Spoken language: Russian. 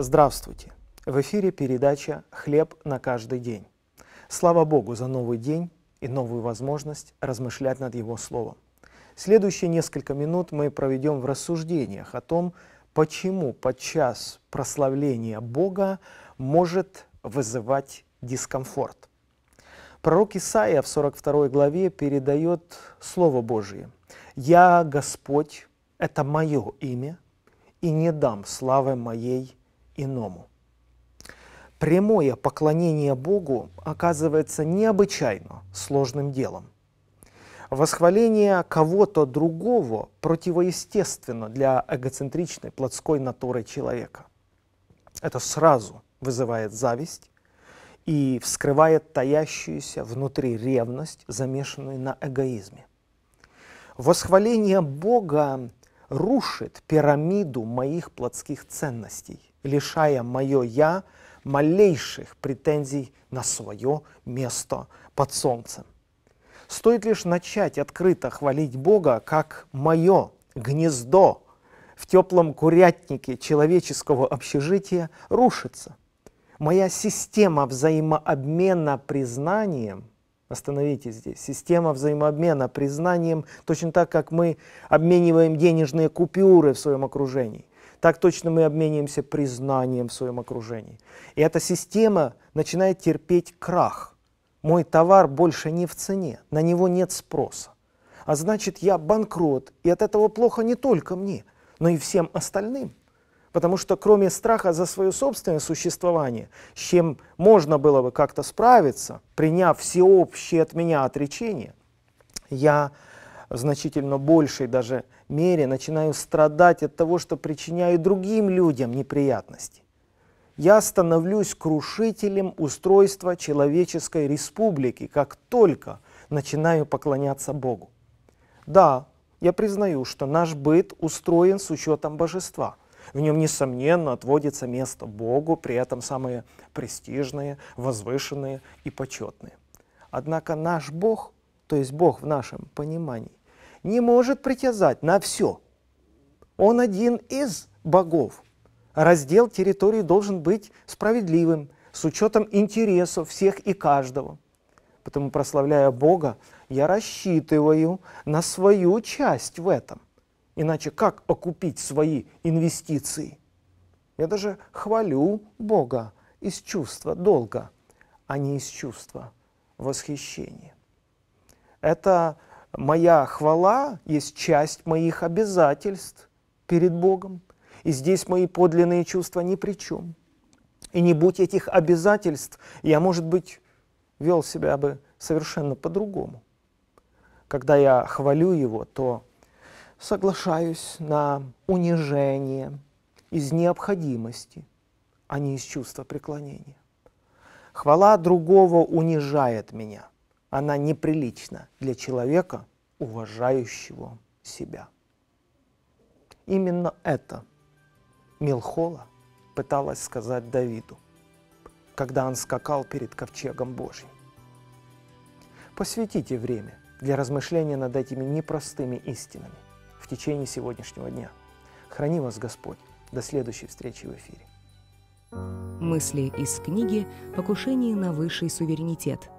Здравствуйте! В эфире передача «Хлеб на каждый день». Слава Богу за новый день и новую возможность размышлять над Его Словом. Следующие несколько минут мы проведем в рассуждениях о том, почему подчас прославление Бога может вызывать дискомфорт. Пророк Исаия в 42 главе передает Слово Божие. «Я Господь, это мое имя, и не дам славы моей иному». Прямое поклонение Богу оказывается необычайно сложным делом. Восхваление кого-то другого противоестественно для эгоцентричной плотской натуры человека. Это сразу вызывает зависть и вскрывает таящуюся внутри ревность, замешанную на эгоизме. Восхваление Бога рушит пирамиду моих плотских ценностей, лишая мое «я» малейших претензий на свое место под солнцем. Стоит лишь начать открыто хвалить Бога как мое гнездо в теплом курятнике человеческого общежития рушится. Моя система взаимообмена признанием, остановитесь здесь, система взаимообмена признанием, точно так, как мы обмениваем денежные купюры в своем окружении, так точно мы обмениваемся признанием в своем окружении. И эта система начинает терпеть крах. Мой товар больше не в цене, на него нет спроса. А значит, я банкрот, и от этого плохо не только мне, но и всем остальным. Потому что кроме страха за свое собственное существование, с чем можно было бы как-то справиться, приняв всеобщее от меня отречение, я значительно большей даже мере начинаю страдать от того, что причиняю другим людям неприятности. Я становлюсь крушителем устройства человеческой республики, как только начинаю поклоняться Богу. Да, я признаю, что наш быт устроен с учетом божества. В нем, несомненно, отводится место Богу, при этом самые престижные, возвышенные и почетные. Однако наш Бог, то есть Бог в нашем понимании, не может притязать на все. Он один из богов. Раздел территории должен быть справедливым, с учетом интересов всех и каждого. Потому, прославляя Бога, я рассчитываю на свою часть в этом. Иначе как окупить свои инвестиции? Я даже хвалю Бога из чувства долга, а не из чувства восхищения. Это моя хвала есть часть моих обязательств перед Богом. И здесь мои подлинные чувства ни при чем. И не будь этих обязательств, я, может быть, вел себя бы совершенно по-другому. Когда я хвалю его, то соглашаюсь на унижение из необходимости, а не из чувства преклонения. Хвала другого унижает меня – она неприлична для человека, уважающего себя. Именно это Милхола пыталась сказать Давиду, когда он скакал перед ковчегом Божьим. Посвятите время для размышления над этими непростыми истинами в течение сегодняшнего дня. Храни вас Господь. До следующей встречи в эфире. Мысли из книги «Покушение на высший суверенитет»